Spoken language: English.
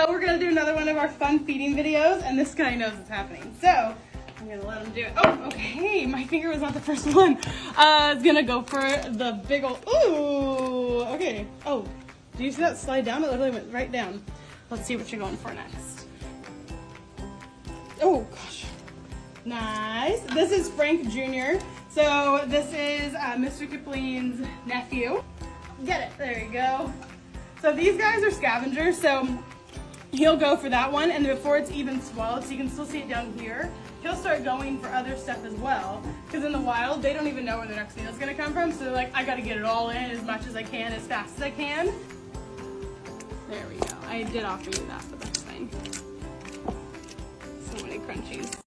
So we're gonna do another one of our fun feeding videos, and this guy knows it's happening. So I'm gonna let him do it. Oh, okay, my finger was not the first one. Uh, it's gonna go for the big old, ooh, okay. Oh, do you see that slide down? It literally went right down. Let's see what you're going for next. Oh, gosh. Nice. This is Frank Jr. So this is uh, Mr. Kipling's nephew. Get it, there you go. So these guys are scavengers, so he'll go for that one, and before it's even swallowed, so you can still see it down here, he'll start going for other stuff as well. Because in the wild, they don't even know where the next meal is gonna come from, so they're like, I gotta get it all in as much as I can, as fast as I can. There we go. I did offer you that, but that's fine. So many crunchies.